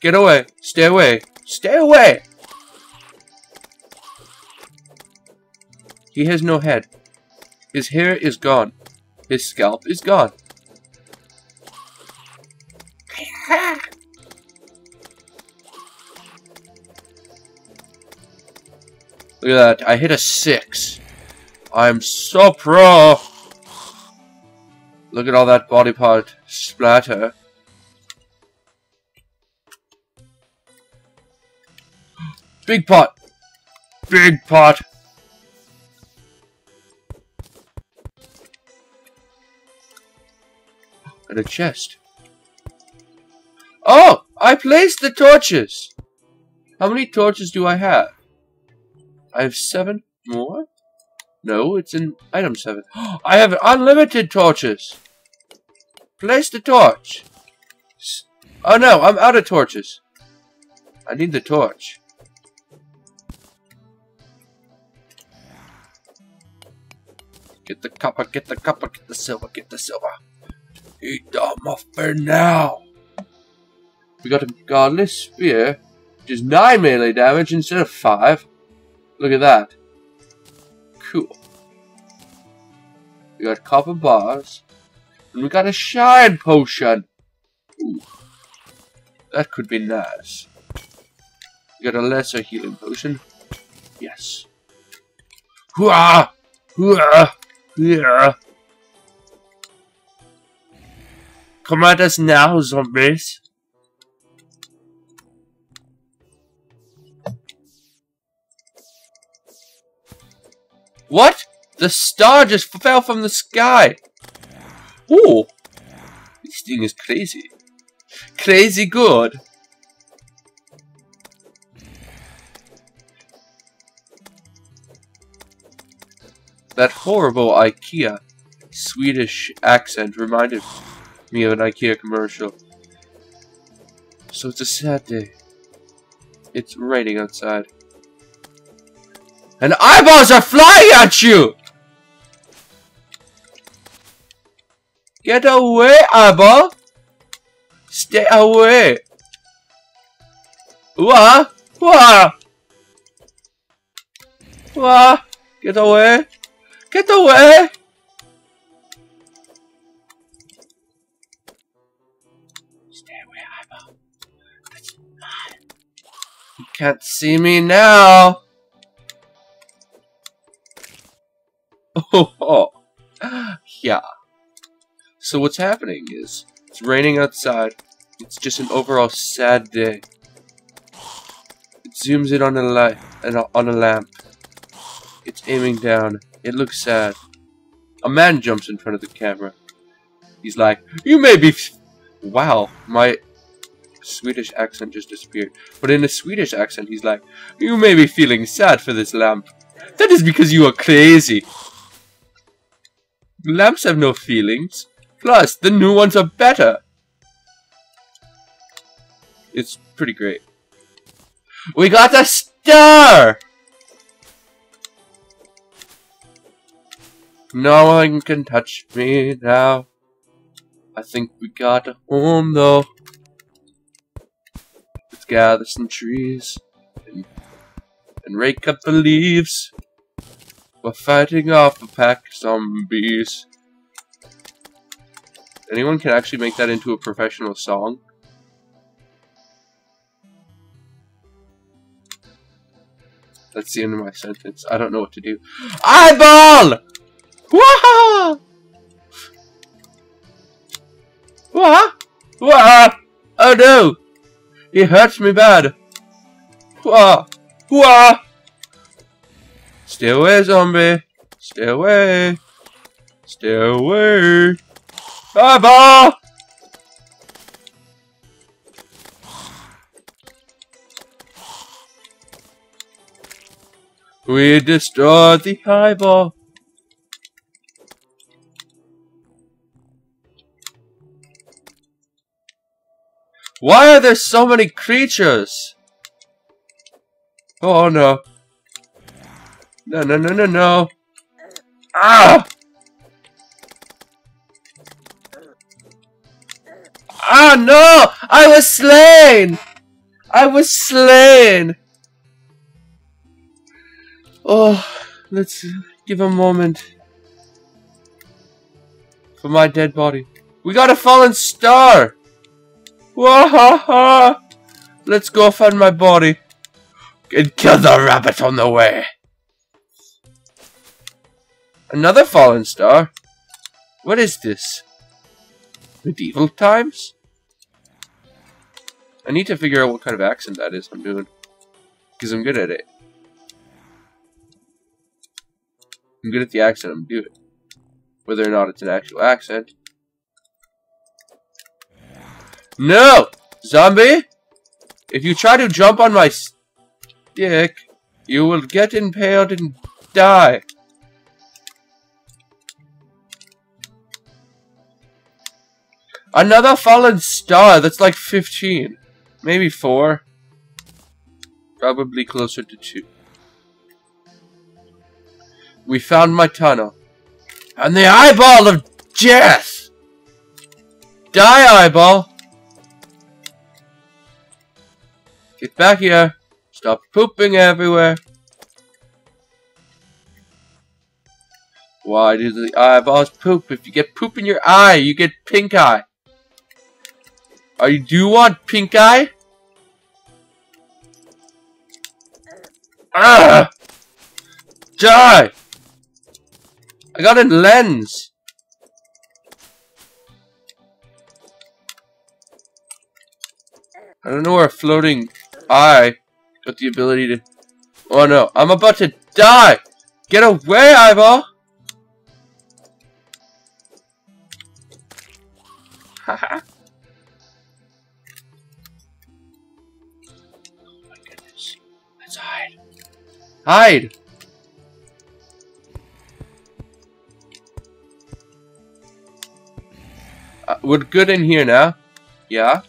Get away. Stay away. Stay away. He has no head. His hair is gone. His scalp is gone. Look at that. I hit a six. I'm so pro. Look at all that body part splatter. Big pot. Big pot. And a chest. Oh! I placed the torches! How many torches do I have? I have seven more? No, it's in item seven. I have unlimited torches! Place the torch! Oh no, I'm out of torches. I need the torch. Get the copper, get the copper, get the silver, get the silver. Eat the muffin now! We got a godless spear, which is 9 melee damage instead of 5. Look at that. Cool. We got copper bars. And we got a shine potion. Ooh. That could be nice. We got a lesser healing potion. Yes. Hooah! Hooah! Hooah! Come at us now, zombies. What? The star just fell from the sky. Ooh. This thing is crazy. Crazy good. That horrible IKEA Swedish accent reminded me of an IKEA commercial. So it's a sad day. It's raining outside. And eyeballs are flying at you! Get away, eyeball! Stay away! Wah! Wah! Wah! Get away! Get away! Stay away, eyeball. That's. You can't see me now! Oh, yeah. So what's happening is, it's raining outside. It's just an overall sad day. It zooms in on a light on a lamp. It's aiming down. It looks sad. A man jumps in front of the camera. He's like, "You may be." wow, my Swedish accent just disappeared. But in a Swedish accent, he's like, "You may be feeling sad for this lamp. That is because you are crazy." Lamps have no feelings. Plus, the new ones are better. It's pretty great. We got a star! No one can touch me now. I think we got a home though. Let's gather some trees and, and rake up the leaves. We're fighting off a pack of zombies. Anyone can actually make that into a professional song? That's the end of my sentence. I don't know what to do. Eyeball! Wah! Wah! Wah! Oh no! He hurts me bad. Wah! Wah! Stay away, zombie. Stay away. Stay away. Eyeball! We destroyed the eyeball. Why are there so many creatures? Oh no. No, no, no, no, no. Ah! Ah, no! I was slain! I was slain! Oh, let's give a moment for my dead body. We got a fallen star! Wahaha! Let's go find my body and kill the rabbit on the way. Another fallen star? What is this? Medieval times? I need to figure out what kind of accent that is I'm doing. Because I'm good at it. I'm good at the accent I'm doing. Whether or not it's an actual accent. No! Zombie! If you try to jump on my stick, you will get impaled and die. Another fallen star. That's like 15. Maybe 4. Probably closer to 2. We found my tunnel. And the eyeball of death! Die, eyeball! Get back here. Stop pooping everywhere. Why do the eyeballs poop? If you get poop in your eye, you get pink eye. Are you, do you want pink eye? Ah! Die! I got a lens! I don't know where floating eye got the ability to... Oh no, I'm about to die! Get away, eyeball! Haha. Let's hide! Uh, we're good in here now. Yeah?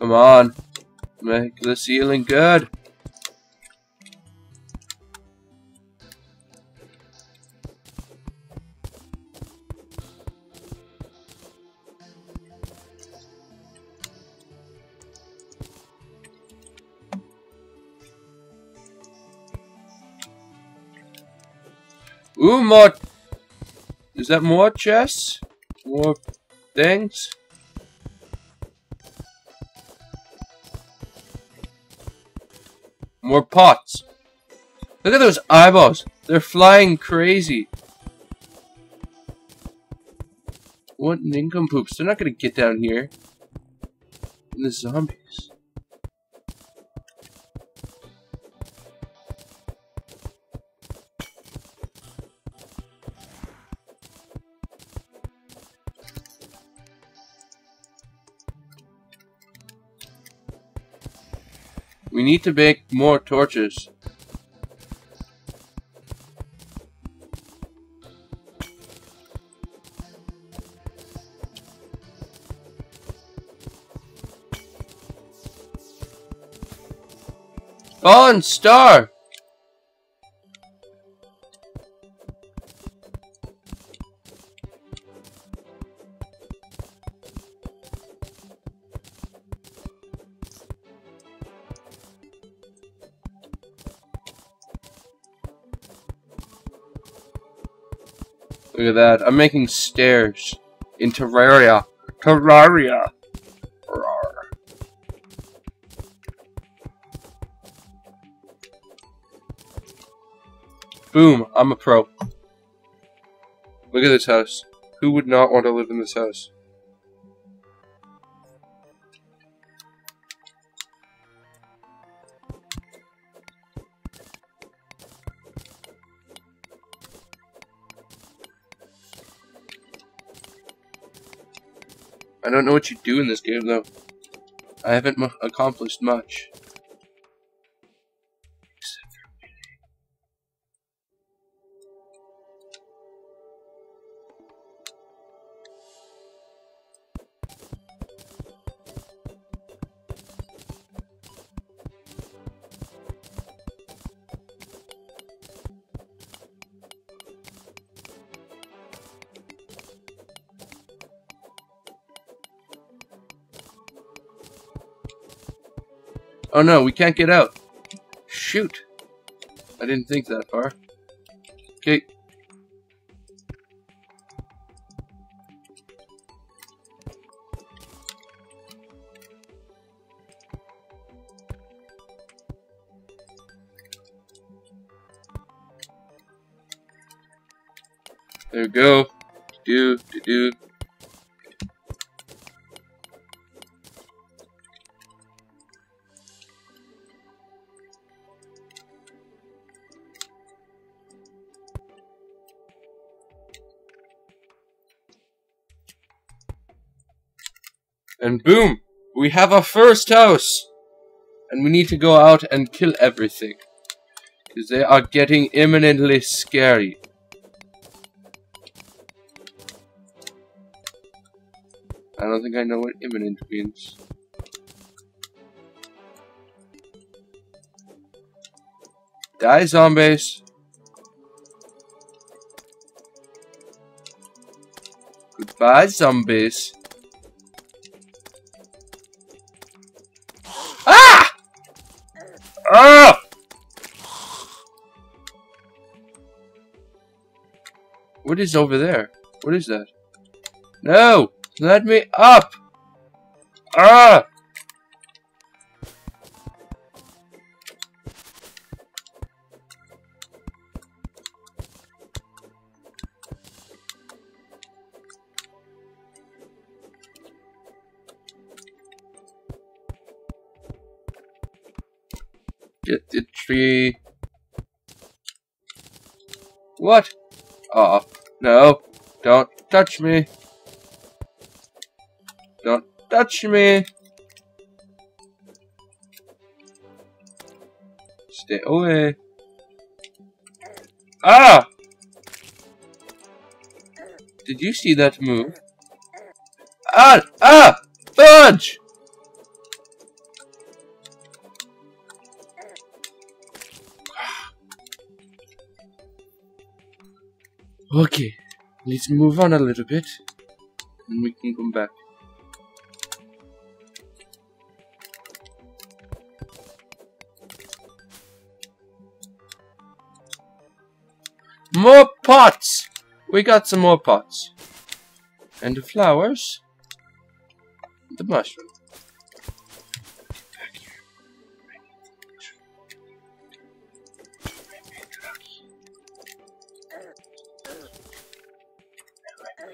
Come on. Make the ceiling good. Ooh, more... Is that more chests? More things? More pots. Look at those eyeballs. They're flying crazy. What nincompoops. They're not gonna get down here. And the zombies. We need to make more torches. Fallen star! Look at that. I'm making stairs in Terraria. Terraria. Rawr. Boom. I'm a pro. Look at this house. Who would not want to live in this house? I don't know what you do in this game, though. I haven't accomplished much. Oh no, we can't get out. Shoot. I didn't think that far. Okay. There we go. And boom! We have our first house! And we need to go out and kill everything. Because they are getting imminently scary. I don't think I know what imminent means. Die, zombies! Goodbye, zombies. What is over there? What is that? No! Let me up! Ah! Get the tree. What? Oh, no. Don't touch me. Don't touch me. Stay away. Ah! Did you see that move? Ah! Ah! Fudge! Okay, let's move on a little bit, and we can come back. More pots! We got some more pots. And the flowers. The mushroom.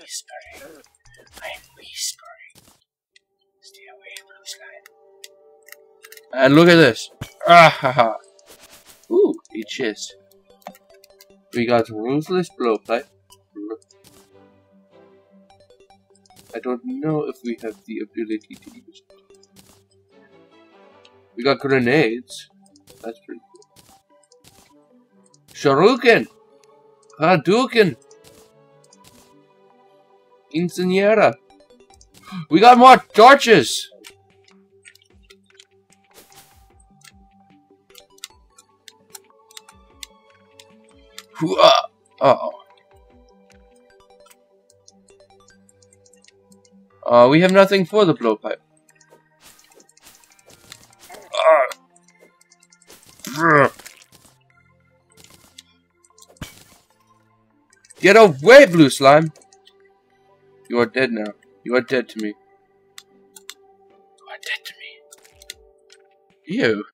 Whispering. I'm whispering. Stay away the sky. And look at this. Ah ha ha. Ooh, a chest. We got ruthless blowpipe. I don't know if we have the ability to use it. We got grenades. That's pretty cool. Shuriken! Hadouken! Quinceanera. We got more torches! Uh oh. Uh, we have nothing for the blowpipe. Uh. Get away, blue slime! You are dead now. You are dead to me. You are dead to me. Ew.